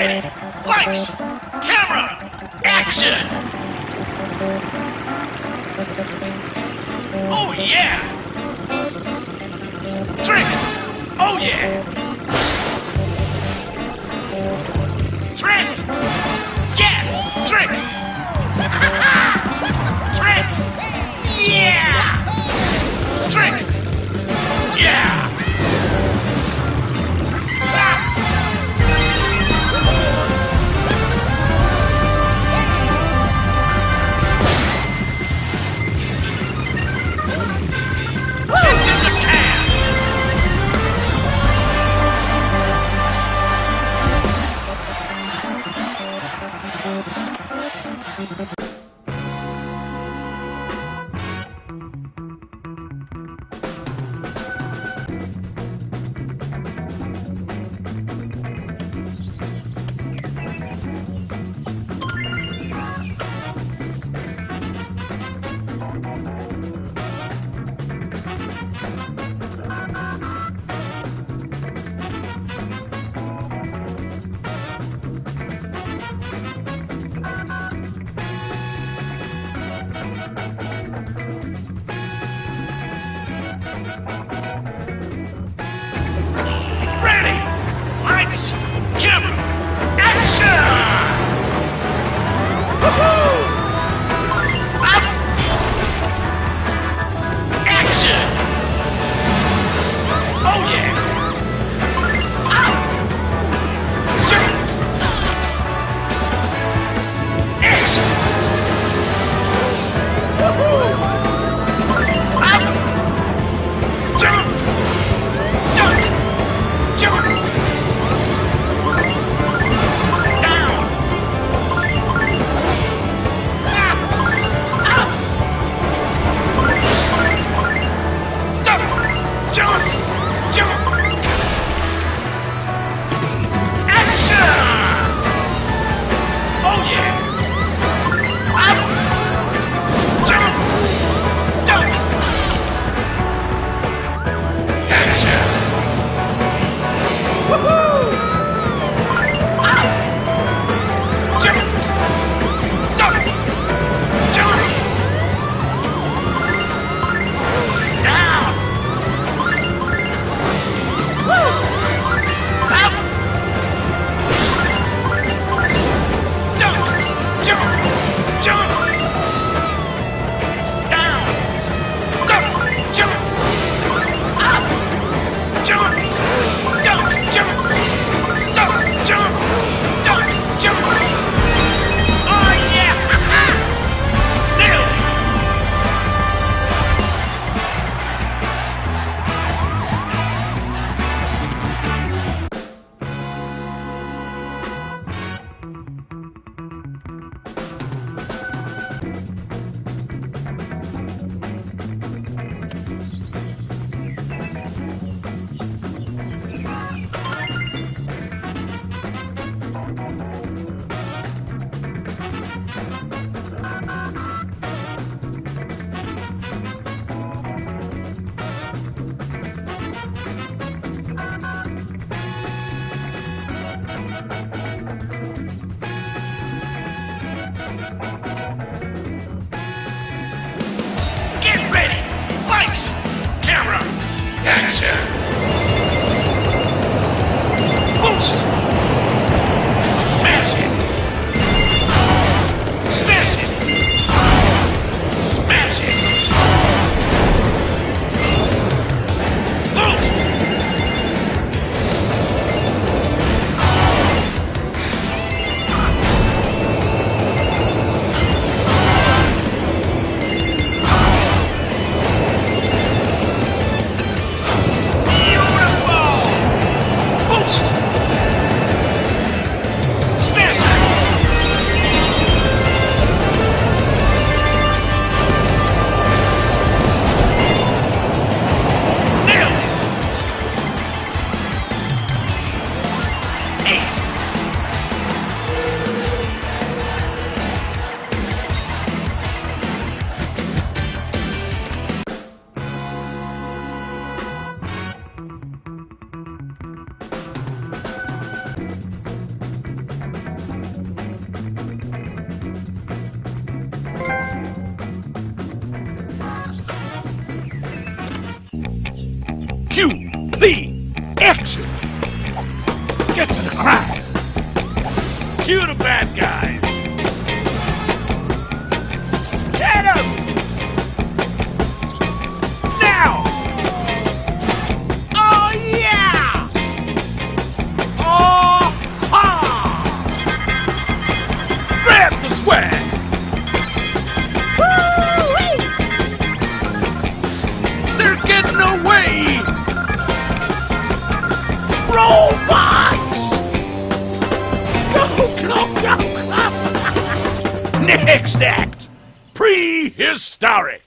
Ready. Lights. Camera. Action. Oh yeah. Drink. Oh yeah. Drink. Yeah. Drink. Drink. Yeah. Woohoo! Ace. Getting away! Robots! Go, go, go! Next act! Prehistoric!